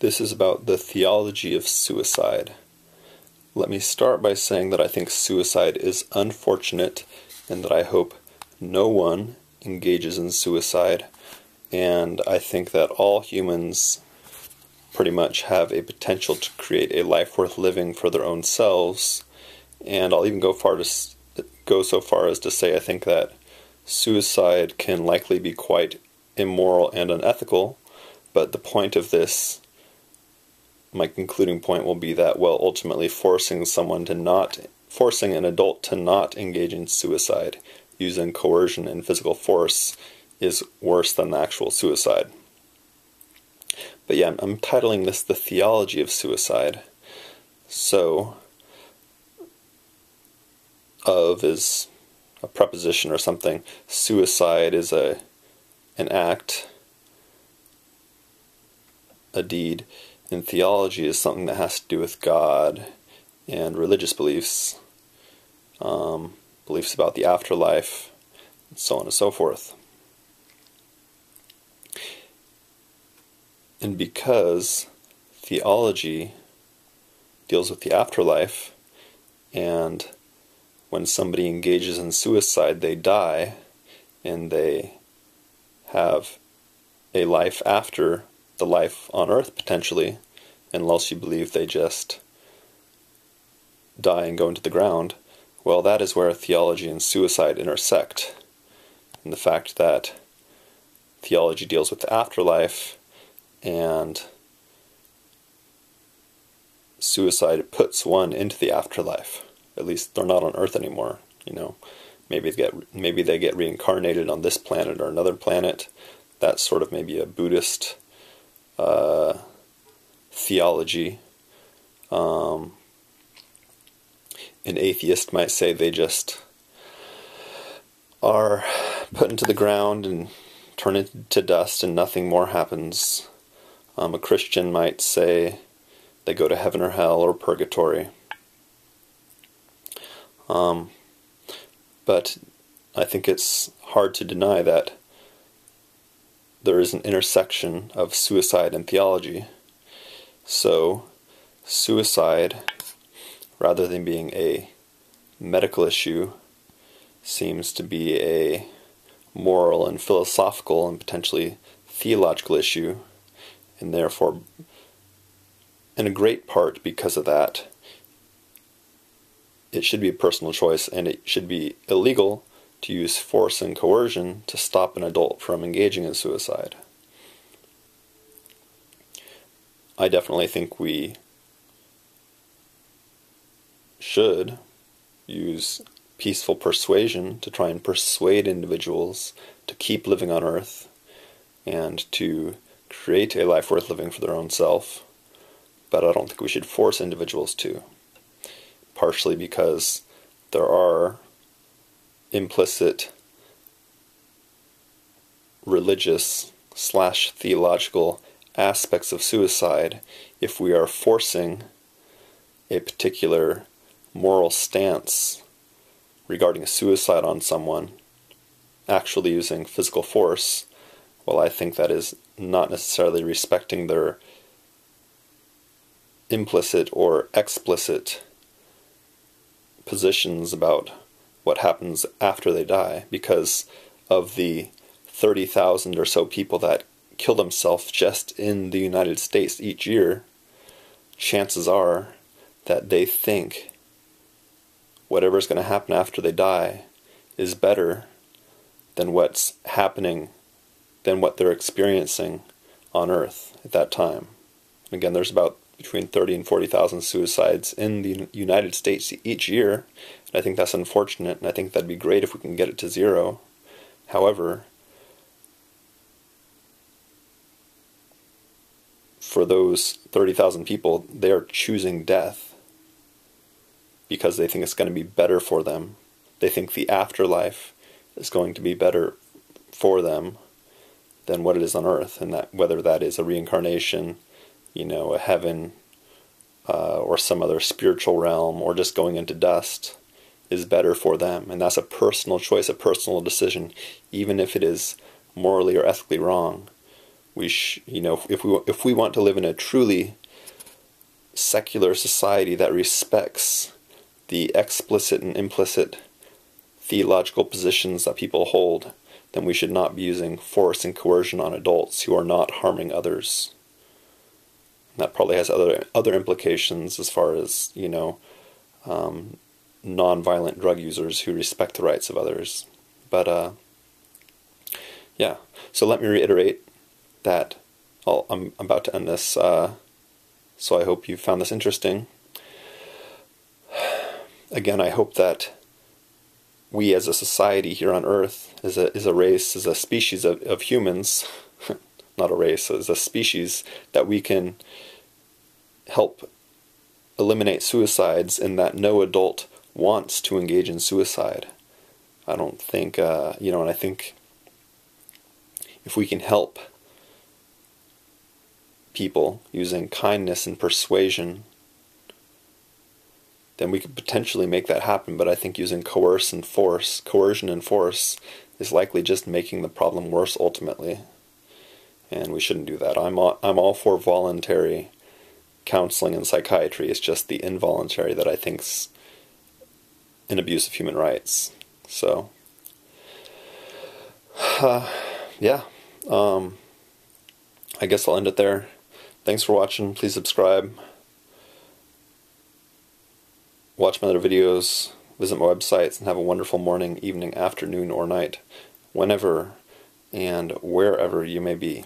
This is about the theology of suicide. Let me start by saying that I think suicide is unfortunate and that I hope no one engages in suicide. And I think that all humans pretty much have a potential to create a life worth living for their own selves. And I'll even go far to go so far as to say I think that suicide can likely be quite immoral and unethical. But the point of this my concluding point will be that well ultimately forcing someone to not forcing an adult to not engage in suicide using coercion and physical force is worse than the actual suicide. But yeah i'm titling this the theology of suicide. So of is a preposition or something. Suicide is a an act a deed in theology is something that has to do with God and religious beliefs, um, beliefs about the afterlife, and so on and so forth. And because theology deals with the afterlife, and when somebody engages in suicide, they die and they have a life after the life on earth potentially, unless you believe they just die and go into the ground. Well, that is where theology and suicide intersect. And the fact that theology deals with the afterlife and suicide puts one into the afterlife. At least they're not on earth anymore, you know. Maybe they get maybe they get reincarnated on this planet or another planet. That's sort of maybe a Buddhist uh, theology. Um, an atheist might say they just are put into the ground and turn into dust and nothing more happens. Um, a Christian might say they go to heaven or hell or purgatory. Um, but I think it's hard to deny that there is an intersection of suicide and theology. So, suicide, rather than being a medical issue, seems to be a moral and philosophical and potentially theological issue, and therefore, in a great part because of that, it should be a personal choice and it should be illegal to use force and coercion to stop an adult from engaging in suicide. I definitely think we should use peaceful persuasion to try and persuade individuals to keep living on earth and to create a life worth living for their own self. But I don't think we should force individuals to. Partially because there are implicit religious slash theological aspects of suicide if we are forcing a particular moral stance regarding a suicide on someone, actually using physical force, well, I think that is not necessarily respecting their implicit or explicit positions about what happens after they die because of the 30,000 or so people that kill themselves just in the United States each year, chances are that they think whatever's going to happen after they die is better than what's happening, than what they're experiencing on Earth at that time. Again, there's about between 30 and 40,000 suicides in the United States each year, and I think that's unfortunate, and I think that'd be great if we can get it to zero. However, for those 30,000 people, they are choosing death because they think it's going to be better for them. They think the afterlife is going to be better for them than what it is on earth, and that whether that is a reincarnation, you know, a heaven, uh, or some other spiritual realm, or just going into dust is better for them. And that's a personal choice, a personal decision, even if it is morally or ethically wrong. we sh- you know if we if we want to live in a truly secular society that respects the explicit and implicit theological positions that people hold, then we should not be using force and coercion on adults who are not harming others. That probably has other other implications as far as you know um, non-violent drug users who respect the rights of others. But uh, yeah, so let me reiterate that i am about to end this. Uh, so I hope you found this interesting. Again, I hope that we as a society here on Earth, as a, as a race, as a species of, of humans, not a race, as a species, that we can help eliminate suicides and that no adult wants to engage in suicide. I don't think, uh, you know, and I think if we can help people using kindness and persuasion, then we could potentially make that happen. But I think using coerce and force, coercion and force, is likely just making the problem worse ultimately. And we shouldn't do that. I'm all, I'm all for voluntary counseling and psychiatry. It's just the involuntary that I think's an abuse of human rights. So, uh, yeah, um, I guess I'll end it there. Thanks for watching. Please subscribe. Watch my other videos. Visit my websites and have a wonderful morning, evening, afternoon, or night, whenever and wherever you may be.